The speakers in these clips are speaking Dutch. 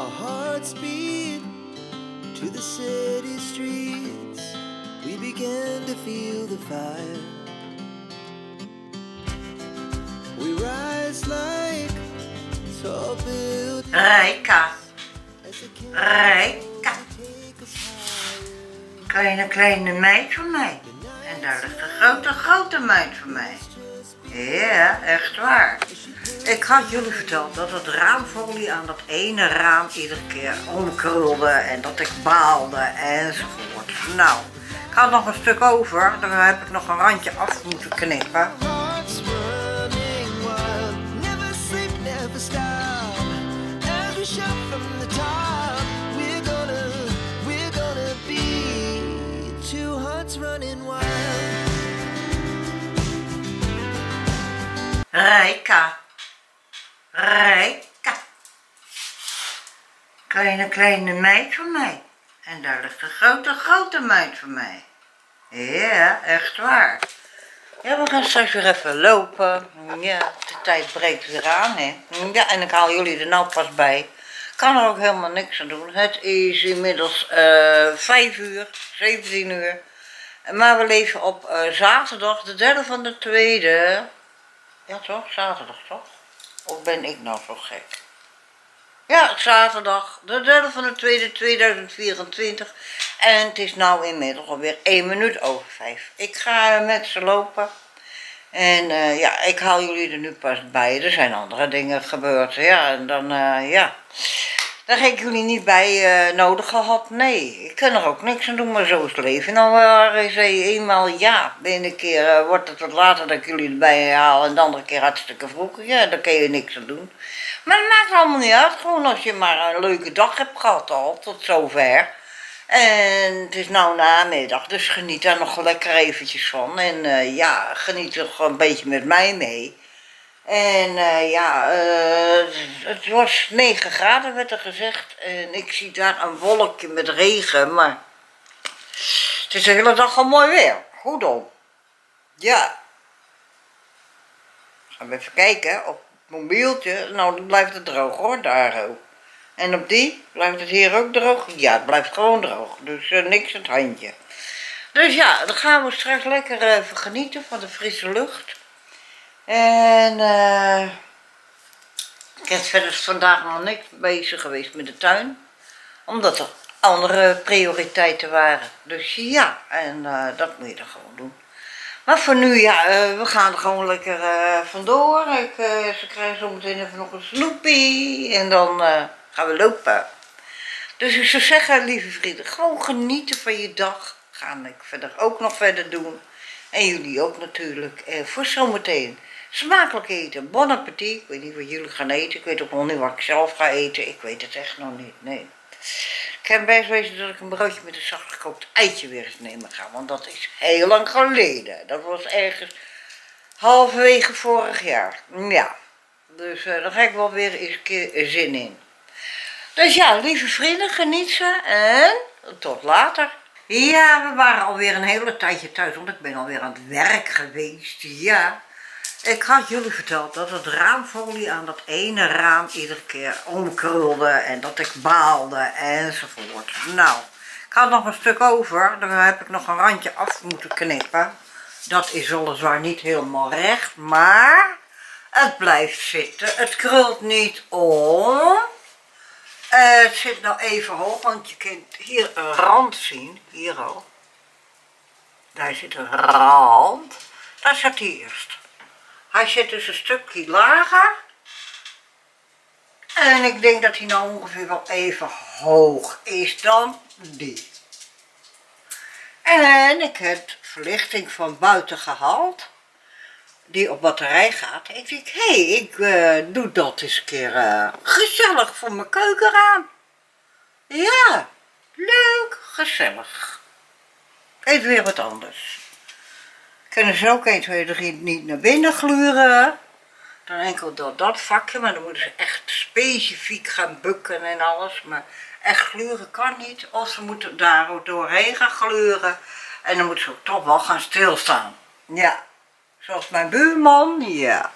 Our hearts beat to the city streets. We began to feel the fire. We rise like tall buildings Rijka, Rijka. Kleine, kleine meid van mij. En daar ligt een grote, grote meid van mij. Ja, echt waar. Ik had jullie verteld dat het raamfolie aan dat ene raam iedere keer omkrulde en dat ik baalde enzovoort. Nou, ik had nog een stuk over, daar heb ik nog een randje af moeten knippen. Rijka. Rijka. Kleine, kleine meid van mij. En daar ligt een grote, grote meid van mij. Ja, echt waar. Ja, we gaan straks weer even lopen. Ja, de tijd breekt weer aan, hè. Ja, en ik haal jullie er nou pas bij. Kan er ook helemaal niks aan doen. Het is inmiddels eh 5 uur, 17 uur. Maar we leven op eh, zaterdag, de derde van de tweede. Ja toch, zaterdag toch? Of ben ik nou zo gek? Ja, zaterdag, de derde van de tweede 2024. En het is nou inmiddels alweer 1 minuut over 5. Ik ga met ze lopen. En eh, ja, ik haal jullie er nu pas bij. Er zijn andere dingen gebeurd. Ja, en dan, eh, ja. Daar heb ik jullie niet bij eh, nodig gehad. Nee, ik kan er ook niks aan doen, maar zo is het leven. Nou, hij eenmaal ja. De keer eh, wordt het wat later dat ik jullie erbij haal en de andere keer hartstikke vroeg. Ja, daar kun je niks aan doen. Maar het maakt allemaal niet uit. Gewoon als je maar een leuke dag hebt gehad al, tot zover. En het is nou namiddag, dus geniet daar nog lekker eventjes van. En eh, ja, geniet er gewoon een beetje met mij mee. En eh, ja, eh, het was 9 graden werd er gezegd. En ik zie daar een wolkje met regen, maar het is de hele dag al mooi weer. Goed om. Ja. Gaan we even kijken op het mobieltje. Nou, dan blijft het droog hoor, daar ook. En op die blijft het hier ook droog? Ja, het blijft gewoon droog. Dus eh, niks aan het handje. Dus ja, dan gaan we straks lekker even genieten van de frisse lucht. En eh ik heb verder vandaag nog niks bezig geweest met de tuin. Omdat er andere prioriteiten waren. Dus ja, en eh, dat moet je dan gewoon doen. Maar voor nu, ja, eh, we gaan er gewoon lekker vandoor. Ik, ze krijgen zo meteen even nog een snoepie. En dan gaan we lopen. Dus ik zou zeggen, lieve vrienden, gewoon genieten van je dag. Ga ik verder ook nog verder doen. En jullie ook natuurlijk. Voor zometeen. Smakelijk eten. Bon appetit. Ik weet niet wat jullie gaan eten. Ik weet ook nog niet wat ik zelf ga eten. Ik weet het echt nog niet. Nee. Ik heb best wezen dat ik een broodje met een zacht gekookt eitje weer eens nemen ga. Want dat is heel lang geleden. Dat was ergens halverwege vorig jaar. Ja. Dus eh daar ga ik wel weer eens een keer zin in. Dus ja, lieve vrienden, geniet ze en tot later. Ja, we waren alweer een hele tijdje thuis, want ik ben alweer aan het werk geweest. Ja, ik had jullie verteld dat het raamfolie aan dat ene raam iedere keer omkrulde en dat ik baalde enzovoort. Nou, ik had nog een stuk over, daar heb ik nog een randje af moeten knippen. Dat is weliswaar niet helemaal recht, maar het blijft zitten. Het krult niet om. Het zit nou even hoog, want je kunt hier een rand zien. Hier al. Daar zit een rand. Daar zat hij eerst. Hij zit dus een stukje lager. En ik denk dat hij nou ongeveer wel even hoog is dan die. En ik heb verlichting van buiten gehaald. Die op batterij gaat. Ik denk, hé, hey, ik eh, doe dat eens een keer eh, gezellig voor mijn keukenraam. Ja, leuk, gezellig. Even weer wat anders. Kunnen ze ook 1, 2, 3 niet naar binnen gluren. Dan enkel dat, dat vakje, maar dan moeten ze echt specifiek gaan bukken en alles. Maar echt gluren kan niet. Of ze moeten daar doorheen gaan gluren. En dan moeten ze ook toch wel gaan stilstaan. Ja, zoals mijn buurman, ja.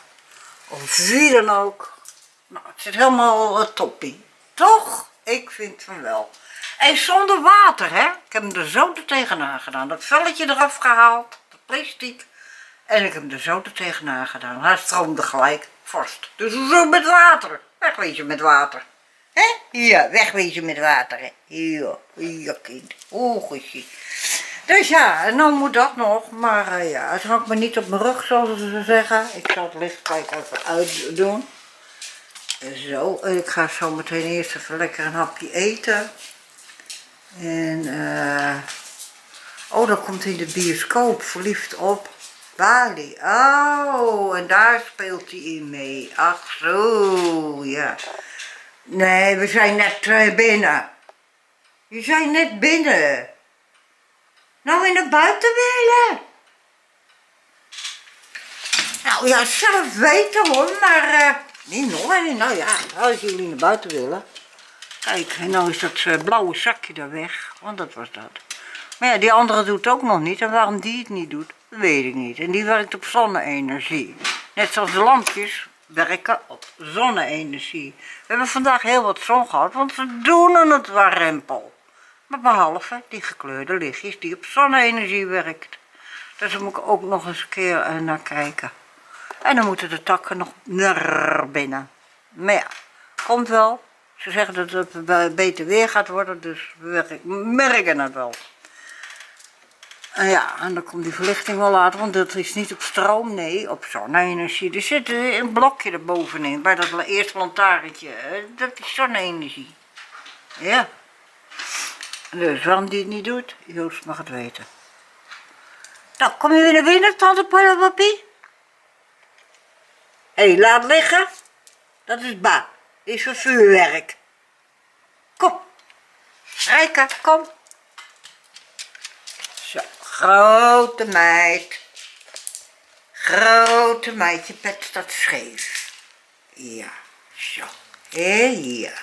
Of wie dan ook. Nou, het zit helemaal uh, toppie. Toch? ik vind van wel. En zonder water, hè. Ik heb hem er zo tegenaan gedaan. Dat velletje eraf gehaald, plastic. En ik heb hem er zo er tegenaan gedaan. Hij stroomde gelijk vast. Dus zo met water. Wegwezen met water. Hè? Ja, wegwezen met water. Ja, ja kind. Oeh, goedje. Dus ja, en dan moet dat nog. Maar eh, ja, het hangt me niet op mijn rug, zoals ze zeggen. Ik zal het licht gelijk even uitdoen. Zo, ik ga zo meteen eerst even lekker een hapje eten. En, eh. Oh, dan komt in de bioscoop, verliefd op Bali. Oh, en daar speelt hij in mee. Ach zo, ja. Nee, we zijn net uh, binnen. Je zijn net binnen. Nou, in de buiten willen. Nou ja, zelf weten hoor, maar uh, niet nog. Nou ja, als jullie naar buiten willen. Kijk, en nou is dat uh, blauwe zakje daar weg, want dat was dat. Maar ja, die andere doet ook nog niet. En waarom die het niet doet, weet ik niet. En die werkt op zonne-energie. Net zoals de lampjes werken op zonne-energie. We hebben vandaag heel wat zon gehad, want ze doen het warempel. Maar behalve die gekleurde lichtjes die op zonne-energie werkt. Dus daar moet ik ook nog eens een keer uh, naar kijken. En dan moeten de takken nog naar binnen. Maar ja, komt wel. Ze zeggen dat het beter weer gaat worden, dus we merken het wel. En ja, en dan komt die verlichting wel later, want dat is niet op stroom, nee, op zonne-energie. Er zit een blokje erbovenin, bij dat eerste lantaarntje, dat is zonne-energie. Ja. Dus waarom die het niet doet, Joost mag het weten. Nou, kom je weer naar binnen, tante Pappie? Hé, hey, laat liggen. Dat is ba. Is voor vuurwerk. Kom. Rijken, kom. Grote meid. Grote meid, je pet staat scheef. Ja, zo. Hé, hier.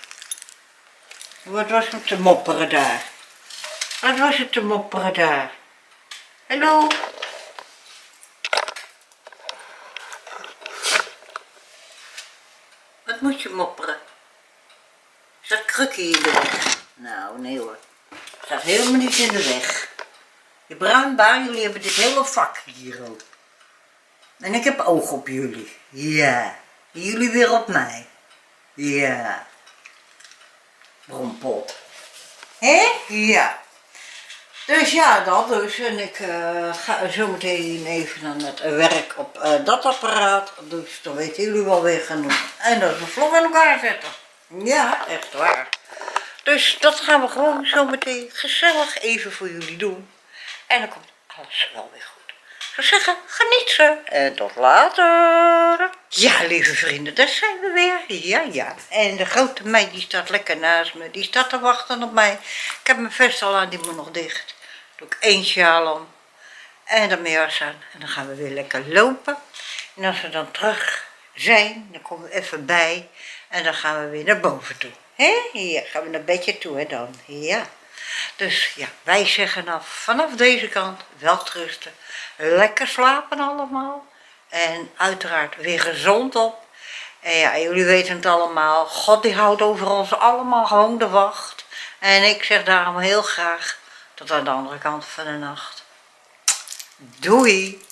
Wat was het te mopperen daar? Wat was het te mopperen daar? Hallo? Wat moet je mopperen? Is dat krukje in de weg? Nou, nee hoor. Staat helemaal niet in de weg. Je bruinbaan, jullie hebben dit hele vak hier ook. En ik heb oog op jullie. Ja. Jullie weer op mij. Ja. Brompot. Hé? Ja. Dus ja, dat dus. En ik uh, ga zo meteen even aan het werk op uh, dat apparaat. Dus dan weten jullie wel weer genoeg. En dat we vlog in elkaar zetten. Ja, echt waar. Dus dat gaan we gewoon zo meteen gezellig even voor jullie doen. En dan komt alles wel weer goed. Zou zeggen, geniet ze. En tot later. Ja, lieve vrienden, daar zijn we weer. Ja, ja. En de grote meid die staat lekker naast me. Die staat te wachten op mij. Ik heb mijn vest al aan, die moet nog dicht. Doe ik één sjaal om. En dan meer aan. En dan gaan we weer lekker lopen. En als we dan terug zijn, dan komen we even bij. En dan gaan we weer naar boven toe. Hé? Ja, gaan we naar bedje toe, hè dan. Ja. Dus ja, wij zeggen af vanaf deze kant welterusten. Lekker slapen allemaal. En uiteraard weer gezond op. En ja, jullie weten het allemaal. God die houdt over ons allemaal gewoon de wacht. En ik zeg daarom heel graag tot aan de andere kant van de nacht. Doei!